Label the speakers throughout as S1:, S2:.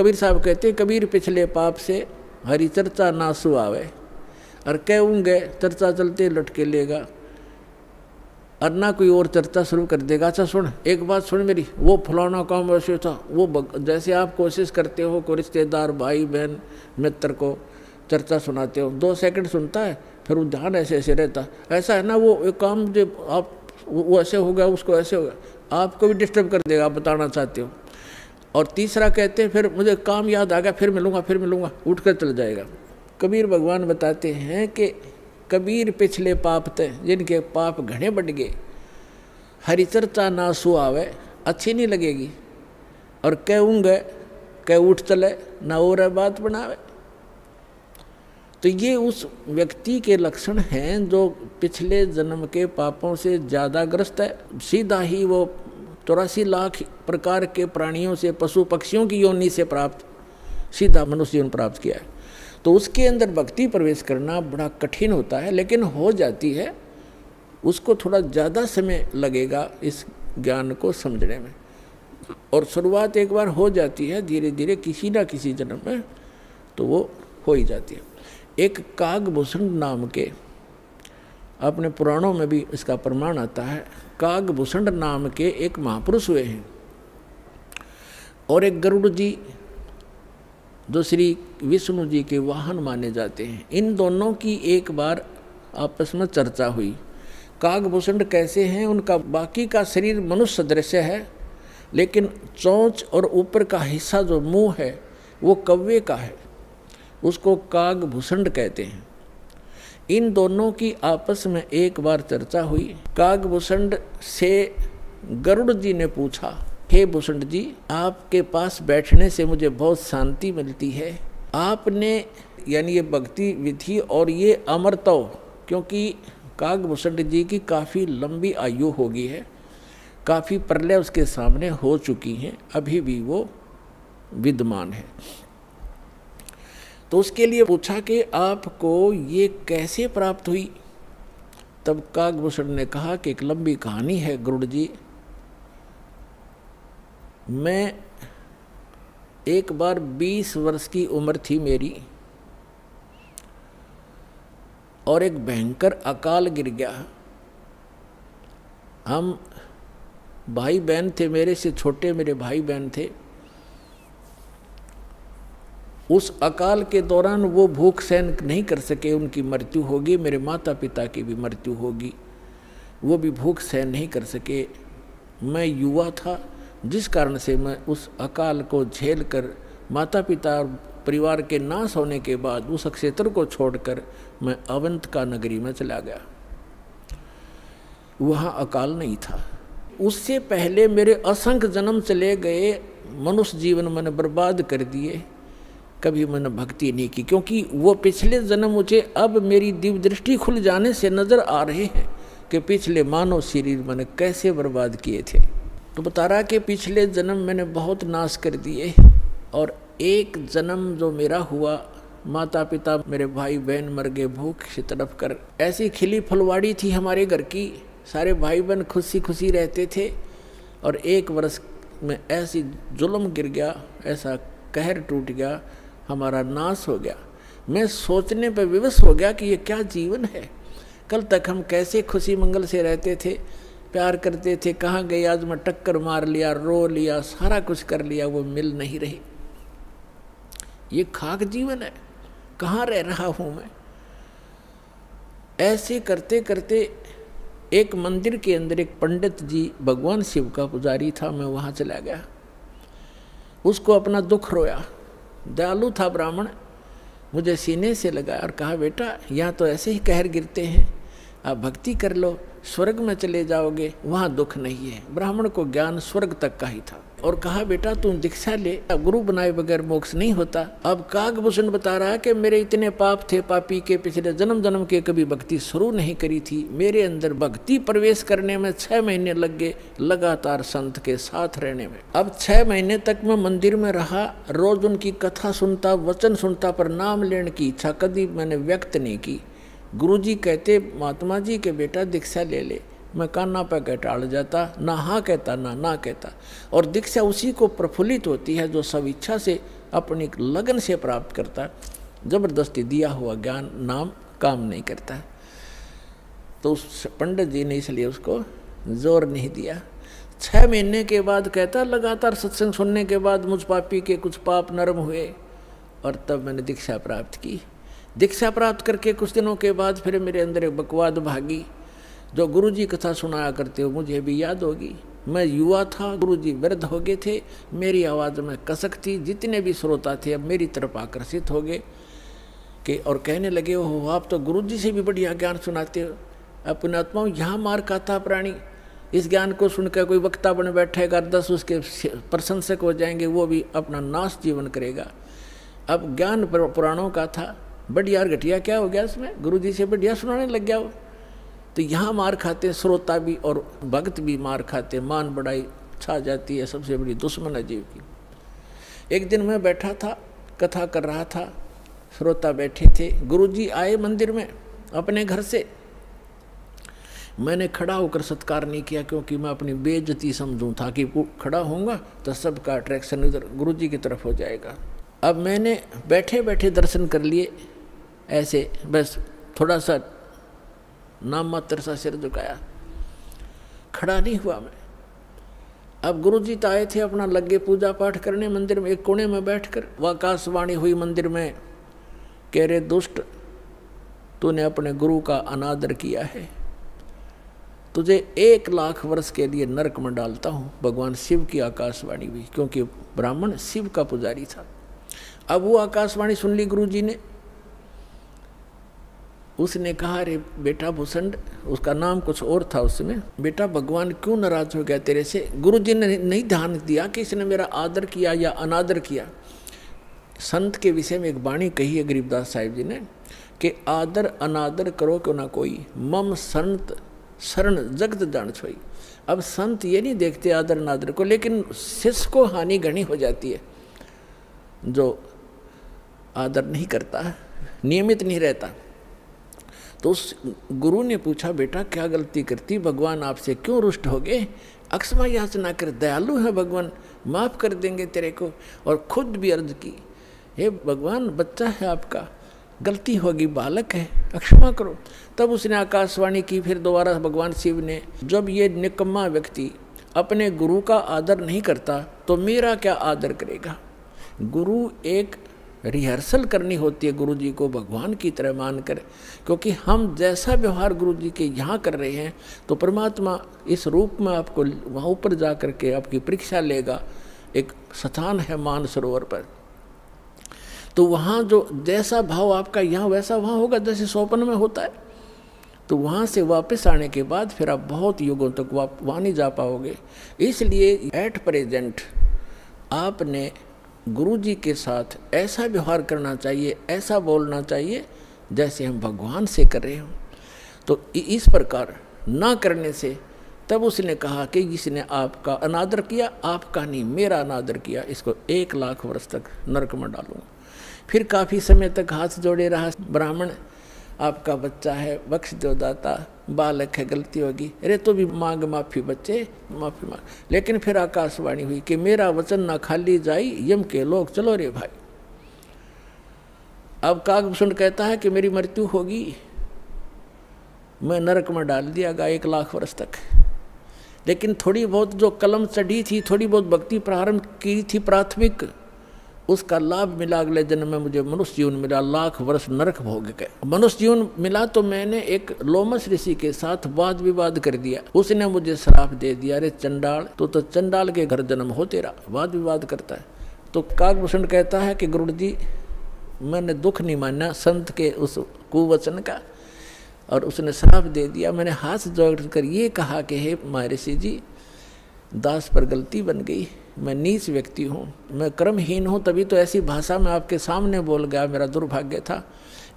S1: कबीर साहब कहते हैं, कबीर पिछले पाप से हरी चर्चा नासु आवे। और कहूँगे चर्चा चलते लटके लेगा। और ना कोई और चर्चा शुरू कर देगा। अच्छा सुन, एक बात सुन मेरी, वो फलाना काम वैसे था, वो जैसे आप कोशिश करते हो को रिश्तेदार, भाई, बहन, मित्र को चर्चा सुनाते हो, दो सेकंड सुनता है, फिर वो ध्यान ऐसे ऐसे रहता। ऐसा है ना, वो एक काम जो आप, वो ऐसे हो गया, उसको ऐसे हो गया। आपको भी डिस्टर्ब कर देगा, आप बताना चाहते हो। और तीसरा कहते हैं, फिर मुझे काम याद आ गया, फिर मिलूँगा फिर मिलूँगा उठ कर चल जाएगा। कबीर भगवान बताते हैं कि कबीर पिछले पाप थे, जिनके पाप घने बढ़ गए। हरी चर्चा ना सुआवे अच्छी नहीं लगेगी। और कह कहूँगे, कह उठ चले, ना और बात बनावे। तो ये उस व्यक्ति के लक्षण हैं जो पिछले जन्म के पापों से ज़्यादा ग्रस्त है। सीधा ही वो चौरासी लाख प्रकार के प्राणियों से, पशु पक्षियों की योनि से प्राप्त, सीधा मनुष्य जीवन प्राप्त किया है। तो उसके अंदर भक्ति प्रवेश करना बड़ा कठिन होता है, लेकिन हो जाती है। उसको थोड़ा ज़्यादा समय लगेगा इस ज्ञान को समझने में। और शुरुआत एक बार हो जाती है धीरे धीरे किसी ना किसी जन्म में तो वो हो ही जाती है। एक कागभूषण नाम के अपने पुराणों में भी इसका प्रमाण आता है। कागभूषण नाम के एक महापुरुष हुए हैं। और एक गरुड़ जी जो श्री विष्णु जी के वाहन माने जाते हैं। इन दोनों की एक बार आपस में चर्चा हुई। कागभूषण कैसे हैं, उनका बाकी का शरीर मनुष्य दृश्य है, लेकिन चोंच और ऊपर का हिस्सा जो मुँह है, वो कव्वे का है। उसको कागभूषण कहते हैं। इन दोनों की आपस में एक बार चर्चा हुई। कागभूषण से गरुड़ जी ने पूछा, हे भूषण जी, आपके पास बैठने से मुझे बहुत शांति मिलती है। आपने यानी ये भक्ति विधि और ये अमरतव क्योंकि कागभूषण जी की काफ़ी लंबी आयु होगी है, काफ़ी प्रलय उसके सामने हो चुकी हैं, अभी भी वो विद्यमान है। तो उसके लिए पूछा कि आपको ये कैसे प्राप्त हुई? तब कागभूषण ने कहा कि एक लंबी कहानी है गुरुड़ जी मैं एक बार बीस वर्ष की उम्र थी मेरी, और एक भयंकर अकाल गिर गया। हम भाई बहन थे मेरे से, छोटे मेरे भाई बहन थे। उस अकाल के दौरान वो भूख सहन नहीं कर सके, उनकी मृत्यु होगी, मेरे माता पिता की भी मृत्यु होगी। वो भी भूख सहन नहीं कर सके। मैं युवा था, जिस कारण से मैं उस अकाल को झेल कर माता पिता और परिवार के नाश होने के बाद उस क्षेत्र को छोड़कर मैं अवंत का नगरी में चला गया। वहाँ अकाल नहीं था। उससे पहले मेरे असंख्य जन्म चले गए, मनुष्य जीवन मैंने बर्बाद कर दिए। कभी मैंने भक्ति नहीं की, क्योंकि वो पिछले जन्म मुझे अब मेरी दिव्य दृष्टि खुल जाने से नज़र आ रहे हैं कि पिछले मानव शरीर मैंने कैसे बर्बाद किए थे। तो बता रहा कि पिछले जन्म मैंने बहुत नाश कर दिए और एक जन्म जो मेरा हुआ माता पिता मेरे भाई बहन मर गए भूख से तड़प कर। ऐसी खिली फुलवाड़ी थी हमारे घर की, सारे भाई बहन खुशी खुशी रहते थे और एक वर्ष में ऐसी जुल्म गिर गया, ऐसा कहर टूट गया हमारा नाश हो गया। मैं सोचने पर विवश हो गया कि ये क्या जीवन है। कल तक हम कैसे खुशी मंगल से रहते थे, प्यार करते थे, कहाँ गए आज मैं टक्कर मार लिया, रो लिया, सारा कुछ कर लिया, वो मिल नहीं रही। ये खाक जीवन है। कहाँ रह रहा हूँ मैं? ऐसे करते करते एक मंदिर के अंदर एक पंडित जी भगवान शिव का पुजारी था, मैं वहाँ चला गया। उसको अपना दुख रोया। दयालु था ब्राह्मण, मुझे सीने से लगा और कहा, बेटा, यहाँ तो ऐसे ही कहर गिरते हैं। आप भक्ति कर लो, स्वर्ग में चले जाओगे, वहाँ दुख नहीं है। ब्राह्मण को ज्ञान स्वर्ग तक का ही था। और कहा, बेटा तुम दीक्षा ले। गुरु बनाए बगैर मोक्ष नहीं होता। अब कागभूषण बता रहा है कि मेरे इतने पाप थे, पापी के पिछले जन्म जन्म के कभी भक्ति शुरू नहीं करी थी। मेरे अंदर भक्ति प्रवेश करने में छह महीने लग गए, लगातार संत के साथ रहने में। अब छह महीने तक मैं मंदिर में रहा, रोज उनकी कथा सुनता, वचन सुनता, पर नाम लेने की इच्छा कभी मैंने व्यक्त नहीं की। गुरु जी कहते महात्मा जी के बेटा दीक्षा ले ले। मैं कान्ना पे कह टाल जाता, ना हाँ कहता, ना ना कहता। और दीक्षा उसी को प्रफुल्लित होती है जो सब इच्छा से अपनी लगन से प्राप्त करता। ज़बरदस्ती दिया हुआ ज्ञान नाम काम नहीं करता। तो उस पंडित जी ने इसलिए उसको ज़ोर नहीं दिया। छः महीने के बाद कहता, लगातार सत्संग सुनने के बाद मुझ पापी के कुछ पाप नरम हुए और तब मैंने दीक्षा प्राप्त की। दीक्षा प्राप्त करके कुछ दिनों के बाद फिर मेरे अंदर एक बकवाद भागी। जो गुरु जी कथा सुनाया करते हो, मुझे भी याद होगी। मैं युवा था गुरु जी वृद्ध हो गए थे। मेरी आवाज़ में कसक थी। जितने भी श्रोता थे, अब मेरी तरफ़ आकर्षित हो गए कि, और कहने लगे हो आप तो गुरु जी से भी बढ़िया ज्ञान सुनाते हो। अपने आत्माओं यहाँ मार खाता प्राणी। इस ज्ञान को सुनकर कोई वक्ता बन बैठेगा, दस उसके प्रशंसक हो जाएँगे, वो भी अपना नाश जीवन करेगा। अब ज्ञान पुराणों का था। बढ़िया घटिया क्या हो गया उसमें? गुरु जी से बढ़िया सुनाने लग गया वो। तो यहाँ मार खाते हैं, श्रोता भी और भक्त भी मार खाते हैं, मान बढ़ाई छा जाती है सबसे बड़ी दुश्मन जीव की। एक दिन मैं बैठा था, कथा कर रहा था, श्रोता बैठे थे गुरु जी आए मंदिर में अपने घर से। मैंने खड़ा होकर सत्कार नहीं किया क्योंकि मैं अपनी बेजती समझूं था कि खड़ा होऊँगा तो सबका अट्रैक्शन इधर गुरु जी की तरफ़ हो जाएगा। अब मैंने बैठे बैठे दर्शन कर लिए ऐसे, बस थोड़ा सा नाम मात्र सा सिर झुकाया। खड़ा नहीं हुआ मैं। अब गुरु जी तो आए थे अपना लगे पूजा पाठ करने मंदिर में, एक कोने में बैठकर। आकाशवाणी हुई मंदिर में, कह रहे दुष्ट, तूने अपने गुरु का अनादर किया है। तुझे एक लाख वर्ष के लिए नरक में डालता हूँ। भगवान शिव की आकाशवाणी भी, क्योंकि ब्राह्मण शिव का पुजारी था। अब वो आकाशवाणी सुन ली गुरु जी ने उसने कहा, अरे बेटा भूषण, उसका नाम कुछ और था उसमें। बेटा, भगवान क्यों नाराज़ हो गया तेरे से? गुरु जी ने नहीं ध्यान दिया कि इसने मेरा आदर किया या अनादर किया? संत के विषय में एक बाणी कही है गरीबदास साहिब जी ने, कि आदर अनादर करो क्यों ना कोई। मम संत शरण जगत जान छोई। अब संत ये नहीं देखते आदर नादर को, लेकिन शिष्य को हानि घनी हो जाती है, जो आदर नहीं करता, नियमित नहीं रहता। तो उस गुरु ने पूछा, बेटा, क्या गलती करती? भगवान आपसे क्यों रुष्ट हो गए? अक्षमा याचना कर, दयालु है भगवान, माफ़ कर देंगे तेरे को। और खुद भी अर्ज़ की, हे भगवान, बच्चा है आपका, गलती होगी, बालक है, अक्षमा करो। तब उसने आकाशवाणी की, फिर दोबारा भगवान शिव ने, जब ये निकम्मा व्यक्ति अपने गुरु का आदर नहीं करता तो मेरा क्या आदर करेगा? गुरु एक रिहर्सल करनी होती है गुरु जी को भगवान की तरह मानकर, क्योंकि हम जैसा व्यवहार गुरु जी के यहाँ कर रहे हैं तो परमात्मा इस रूप में आपको वहाँ ऊपर जा कर के आपकी परीक्षा लेगा, एक स्थान है मान सरोवर पर। तो वहाँ जो जैसा भाव आपका यहाँ वैसा वहाँ होगा, जैसे स्वप्न में होता है। तो वहाँ से वापस आने के बाद फिर आप बहुत युगों तक वहाँ नहीं जा पाओगे। इसलिए एट प्रेजेंट आपने गुरु जी के साथ ऐसा व्यवहार करना चाहिए, ऐसा बोलना चाहिए, जैसे हम भगवान से कर रहे हों। तो इस प्रकार ना करने से तब उसने कहा कि जिसने आपका अनादर किया, आपका नहीं, मेरा अनादर किया, इसको एक लाख वर्ष तक नरक में डालूँगा। फिर काफ़ी समय तक हाथ जोड़े रहा ब्राह्मण। आपका बच्चा है, बख्श दो दाता, बालक है, गलती होगी। अरे तो भी मांग माफ़ी बच्चे, माफ़ी मांग। लेकिन फिर आकाशवाणी हुई कि मेरा वचन ना खाली जाई, यम के लोग, चलो रे भाई। अब कागभूषण कहता है कि मेरी मृत्यु होगी। मैं नरक में डाल दिया गया, एक लाख वर्ष तक। लेकिन थोड़ी बहुत जो कलम चढ़ी थी, थोड़ी बहुत भक्ति प्रारंभ की थी प्राथमिक उसका लाभ मिला अगले जन्म में मुझे मनुष्य जीवन मिला, लाख वर्ष नरक भोग गए मनुष्य जीवन मिला तो मैंने एक लोमस ऋषि के साथ वाद विवाद कर दिया। उसने मुझे श्राप दे दिया, अरे चंडाल तो तो चंडाल के घर जन्म हो तेरा, वाद विवाद करता है। तो काकभूषण कहता है कि गुरु जी, मैंने दुख नहीं माना संत के उस कुवचन का, और उसने श्राप दे दिया। मैंने हाथ जोड़ कर ये कहा कि, हे महर्षि जी दास पर गलती बन गई। मैं नीच व्यक्ति हूँ। मैं कर्महीन हूँ, तभी तो ऐसी भाषा में आपके सामने बोल गया मेरा दुर्भाग्य था।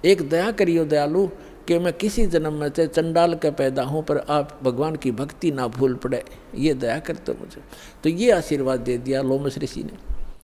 S1: एक दया करियो दयालु, कि मैं किसी जन्म में से चंडाल का पैदा हूँ, पर आप भगवान की भक्ति ना भूल पड़े। ये दया करते मुझे। तो ये आशीर्वाद दे दिया लोमस ऋषि ने।